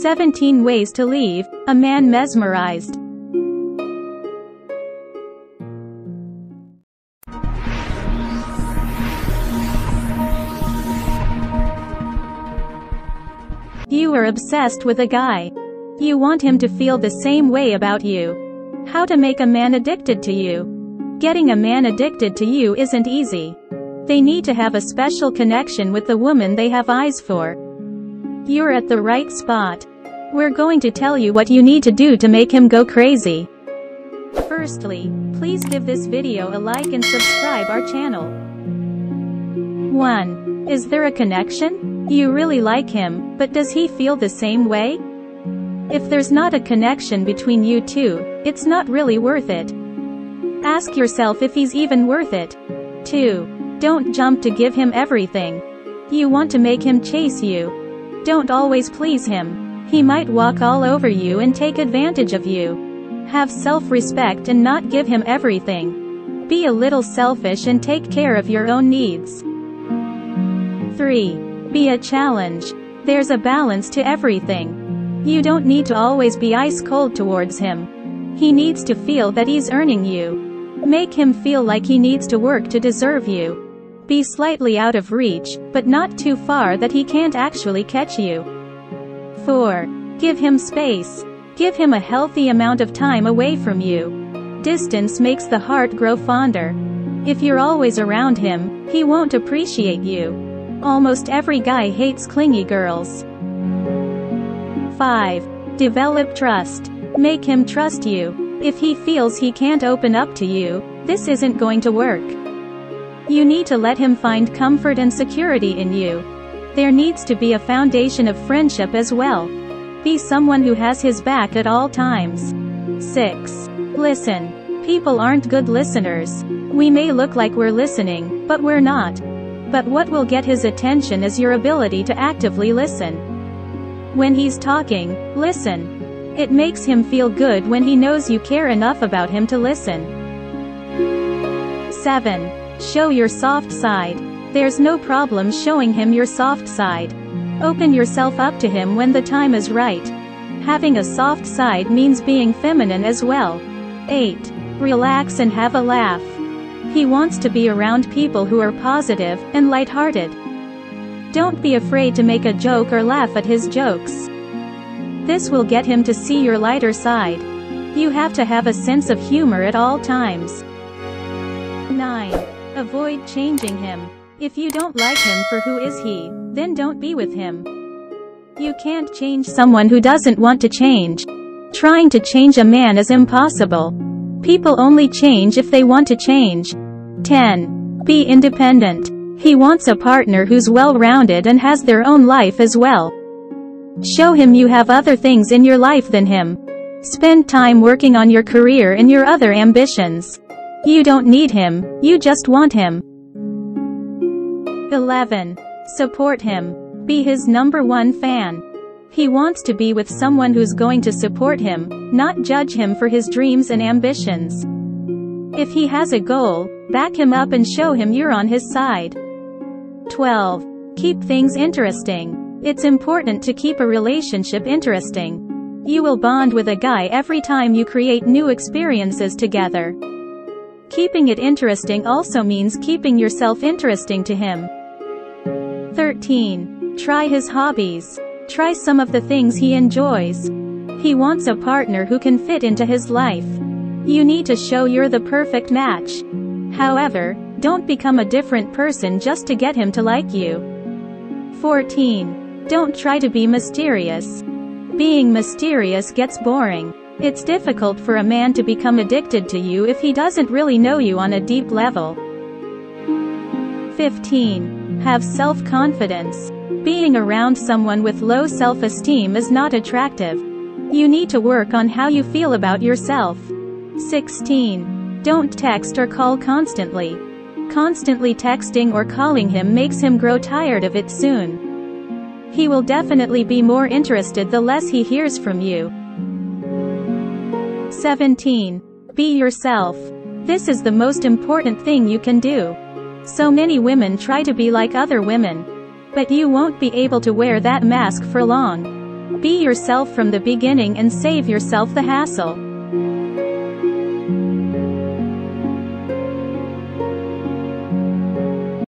17 Ways to Leave a Man Mesmerized. You are obsessed with a guy. You want him to feel the same way about you. How to make a man addicted to you. Getting a man addicted to you isn't easy. They need to have a special connection with the woman they have eyes for. You're at the right spot. We're going to tell you what you need to do to make him go crazy. Firstly, please give this video a like and subscribe our channel. 1. Is there a connection? You really like him, but does he feel the same way? If there's not a connection between you two, it's not really worth it. Ask yourself if he's even worth it. 2. Don't jump to give him everything. You want to make him chase you, don't always please him. He might walk all over you and take advantage of you. Have self-respect and not give him everything. Be a little selfish and take care of your own needs. 3. Be a challenge. There's a balance to everything. You don't need to always be ice cold towards him. He needs to feel that he's earning you. Make him feel like he needs to work to deserve you. Be slightly out of reach, but not too far that he can't actually catch you. 4. Give him space. Give him a healthy amount of time away from you. Distance makes the heart grow fonder. If you're always around him, he won't appreciate you. Almost every guy hates clingy girls. 5. Develop trust. Make him trust you. If he feels he can't open up to you, this isn't going to work. You need to let him find comfort and security in you. There needs to be a foundation of friendship as well. Be someone who has his back at all times. 6. Listen. People aren't good listeners. We may look like we're listening, but we're not. But what will get his attention is your ability to actively listen. When he's talking, listen. It makes him feel good when he knows you care enough about him to listen. 7. Show your soft side. There's no problem showing him your soft side. Open yourself up to him when the time is right. Having a soft side means being feminine as well. 8. Relax and have a laugh. He wants to be around people who are positive and lighthearted. Don't be afraid to make a joke or laugh at his jokes. This will get him to see your lighter side. You have to have a sense of humor at all times. 9. Avoid changing him. If you don't like him for who is he, then don't be with him. You can't change someone who doesn't want to change. Trying to change a man is impossible. People only change if they want to change. 10. Be independent. He wants a partner who's well-rounded and has their own life as well. Show him you have other things in your life than him. Spend time working on your career and your other ambitions. You don't need him, you just want him. 11. Support him. Be his number one fan. He wants to be with someone who's going to support him, not judge him for his dreams and ambitions. If he has a goal, back him up and show him you're on his side. 12. Keep things interesting. It's important to keep a relationship interesting. You will bond with a guy every time you create new experiences together. Keeping it interesting also means keeping yourself interesting to him. 13. Try his hobbies. Try some of the things he enjoys. He wants a partner who can fit into his life. You need to show you're the perfect match. However, don't become a different person just to get him to like you. 14. Don't try to be mysterious. Being mysterious gets boring. It's difficult for a man to become addicted to you if he doesn't really know you on a deep level. 15. Have self-confidence. Being around someone with low self-esteem is not attractive. You need to work on how you feel about yourself. 16. Don't text or call constantly. Constantly texting or calling him makes him grow tired of it soon. He will definitely be more interested the less he hears from you. 17. Be yourself. This is the most important thing you can do. So many women try to be like other women. But you won't be able to wear that mask for long. Be yourself from the beginning and save yourself the hassle.